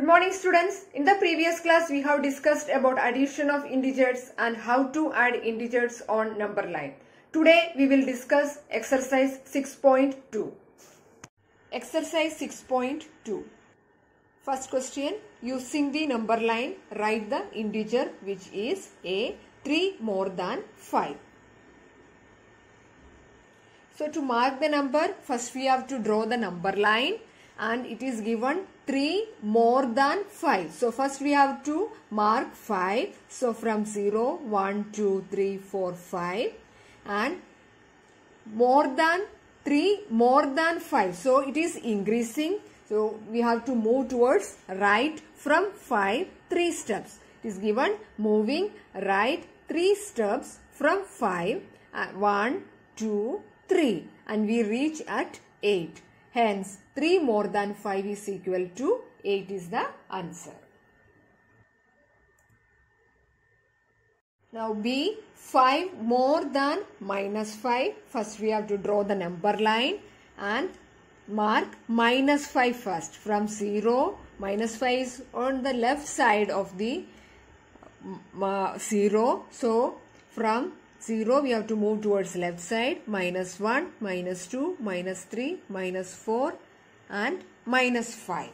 Good morning students. In the previous class we have discussed about addition of integers and how to add integers on number line. Today we will discuss exercise 6.2. Exercise 6.2. First question using the number line write the integer which is a 3 more than 5. So to mark the number first we have to draw the number line and it is given 3 more than 5. So first we have to mark 5. So from 0, 1, 2, 3, 4, 5 and more than 3 more than 5. So it is increasing. So we have to move towards right from 5 3 steps. It is given moving right 3 steps from 5 uh, 1 2 3 and we reach at 8. Hence 3 more than 5 is equal to 8 is the answer. Now B 5 more than minus 5. First we have to draw the number line and mark minus 5 first. From 0 minus 5 is on the left side of the uh, 0. So from 0 we have to move towards left side minus 1 minus 2 minus 3 minus 4 and minus 5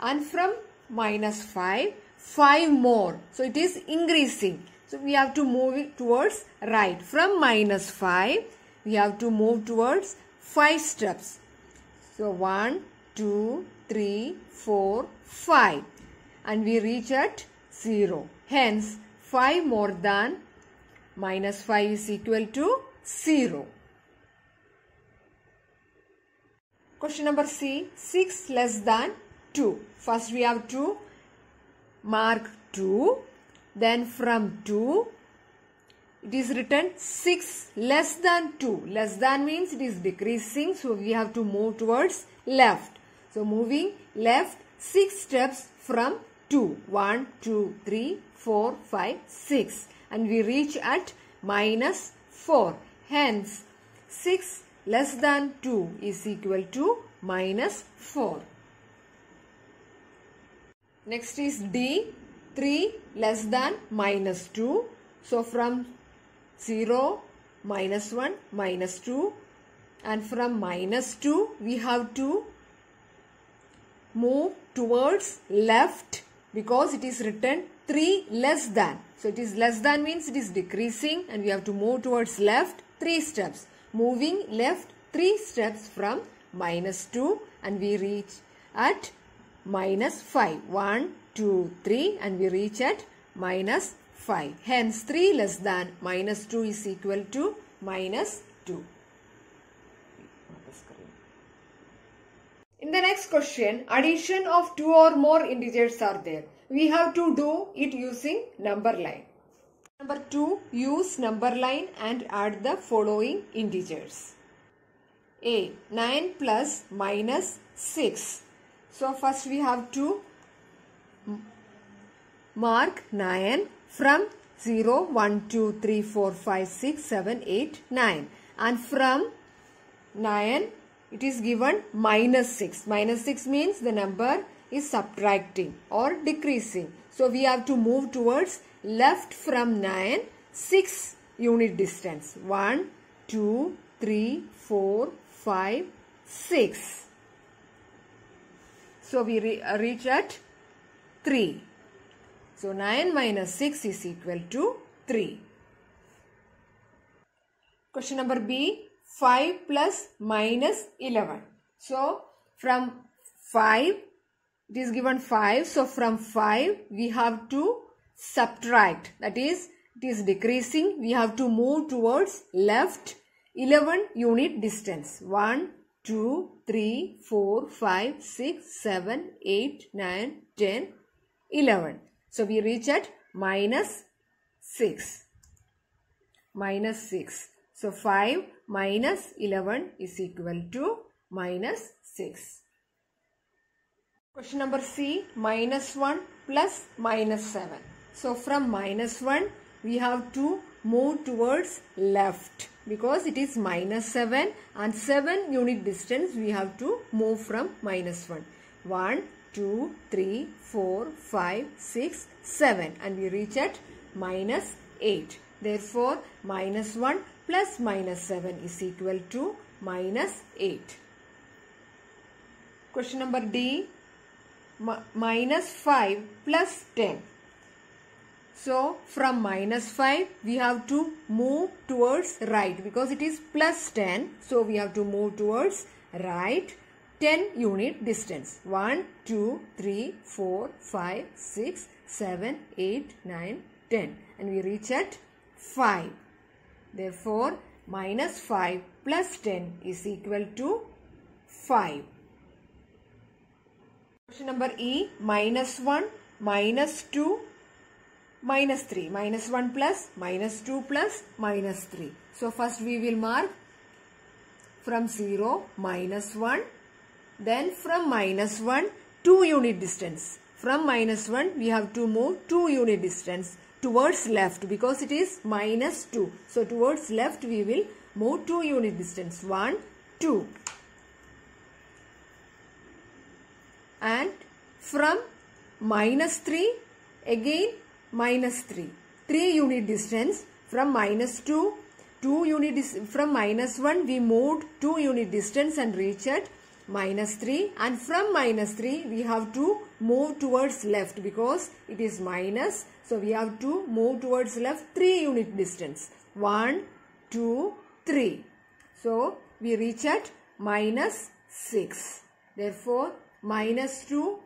and from minus 5 5 more. So it is increasing. So we have to move it towards right. From minus 5 we have to move towards 5 steps. So 1 2 3 4 5 and we reach at 0 hence 5 more than minus 5 is equal to 0. Question number C. 6 less than 2. First we have to mark 2. Then from 2 it is written 6 less than 2. Less than means it is decreasing. So we have to move towards left. So moving left 6 steps from 2. 1, 2, 3, 4, 5, 6 and we reach at minus 4. Hence, 6 less than 2 is equal to minus 4. Next is D, 3 less than minus 2. So, from 0, minus 1, minus 2 and from minus 2 we have to move towards left because it is written 3 less than. So it is less than means it is decreasing and we have to move towards left 3 steps. Moving left 3 steps from minus 2 and we reach at minus 5. 1, 2, 3 and we reach at minus 5. Hence 3 less than minus 2 is equal to minus 2. In the next question, addition of two or more integers are there. We have to do it using number line. Number 2, use number line and add the following integers. A, 9 plus minus 6. So first we have to mark 9 from 0, 1, 2, 3, 4, 5, 6, 7, 8, 9. And from 9 it is given minus 6. Minus 6 means the number is subtracting or decreasing. So we have to move towards left from 9, 6 unit distance. 1, 2, 3, 4, 5, 6. So we re uh, reach at 3. So 9 minus 6 is equal to 3. Question number B. 5 plus minus 11. So, from 5, it is given 5. So, from 5, we have to subtract. That is, it is decreasing. We have to move towards left 11 unit distance. 1, 2, 3, 4, 5, 6, 7, 8, 9, 10, 11. So, we reach at minus 6. Minus 6. So 5 minus 11 is equal to minus 6. Question number C minus 1 plus minus 7. So from minus 1 we have to move towards left because it is minus 7 and 7 unit distance we have to move from minus 1. 1, 2, 3, 4, 5, 6, 7 and we reach at minus 8. Therefore, minus 1 plus minus 7 is equal to minus 8. Question number D. minus 5 plus 10. So, from minus 5, we have to move towards right because it is plus 10. So, we have to move towards right 10 unit distance. 1, 2, 3, 4, 5, 6, 7, 8, 9, 10. And we reach at 5. Therefore, minus 5 plus 10 is equal to 5. Question number E, minus 1, minus 2, minus 3. Minus 1 plus, minus 2 plus, minus 3. So, first we will mark from 0, minus 1. Then from minus 1, 2 unit distance. From minus 1, we have to move 2 unit distance towards left because it is minus 2. So, towards left we will move 2 unit distance. 1, 2. And from minus 3, again minus 3. 3 unit distance from minus 2, 2 unit from minus 1 we moved 2 unit distance and reached at minus 3 and from minus 3 we have to move towards left because it is minus. So we have to move towards left 3 unit distance. 1 2 3 so we reach at minus 6 therefore minus 2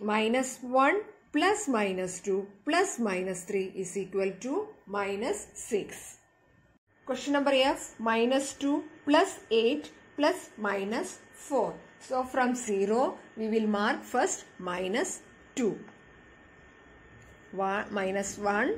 minus 1 plus minus 2 plus minus 3 is equal to minus 6 question number F minus 2 plus 8 plus minus 4. So from 0 we will mark first minus 2. 1, minus 1,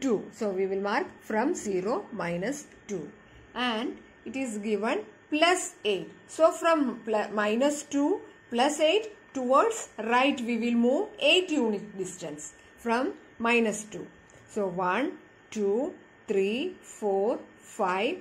2. So we will mark from 0 minus 2. And it is given plus 8. So from minus 2 plus 8 towards right we will move 8 unit distance from minus 2. So 1, 2, 3, 4, 5,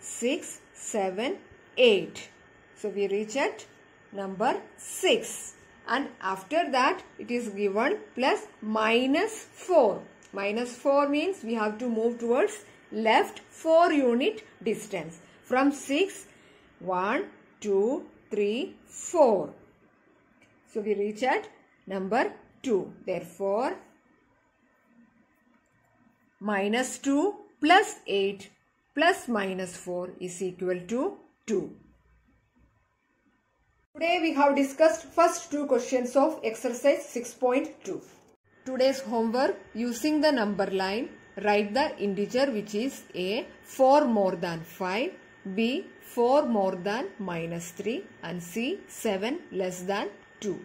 6, 7, 8. So we reach at number 6 and after that it is given plus minus 4. Minus 4 means we have to move towards left 4 unit distance. From 6, 1, 2, 3, 4. So we reach at number 2. Therefore, minus 2 plus 8 plus minus 4 is equal to 2. Today we have discussed first two questions of exercise 6.2. Today's homework using the number line write the integer which is a 4 more than 5, b 4 more than minus 3 and c 7 less than 2.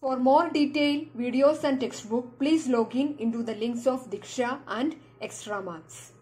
For more detailed videos and textbook please log in into the links of Diksha and Extra Marks.